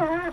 Uh-huh.